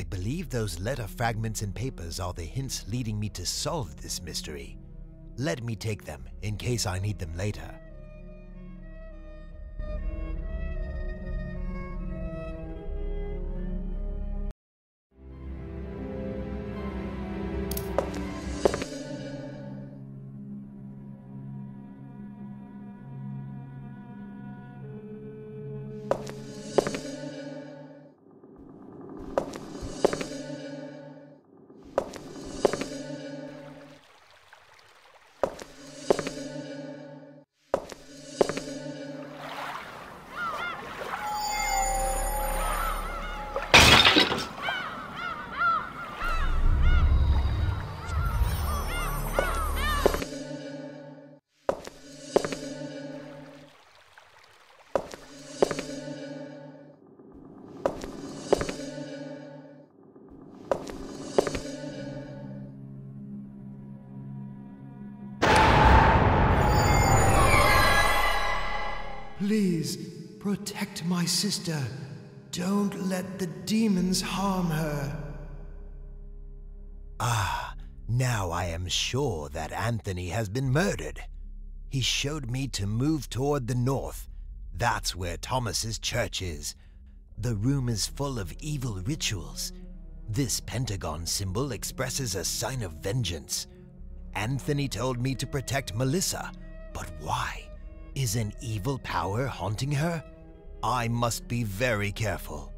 I believe those letter fragments and papers are the hints leading me to solve this mystery. Let me take them in case I need them later. Please, protect my sister. Don't let the demons harm her. Ah, now I am sure that Anthony has been murdered. He showed me to move toward the north. That's where Thomas's church is. The room is full of evil rituals. This pentagon symbol expresses a sign of vengeance. Anthony told me to protect Melissa, but why? Is an evil power haunting her? I must be very careful.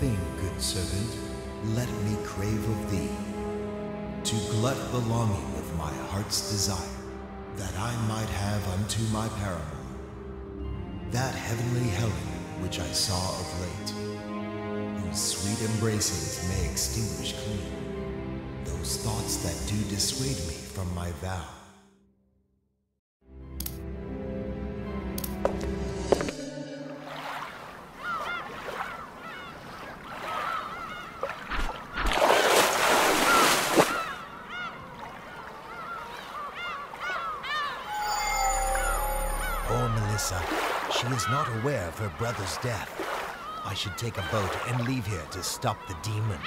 Thing, good servant, let me crave of thee, to glut the longing of my heart's desire, that I might have unto my paramour that heavenly Helen which I saw of late, whose sweet embraces may extinguish clean those thoughts that do dissuade me from my vow. She is not aware of her brother's death. I should take a boat and leave here to stop the demon.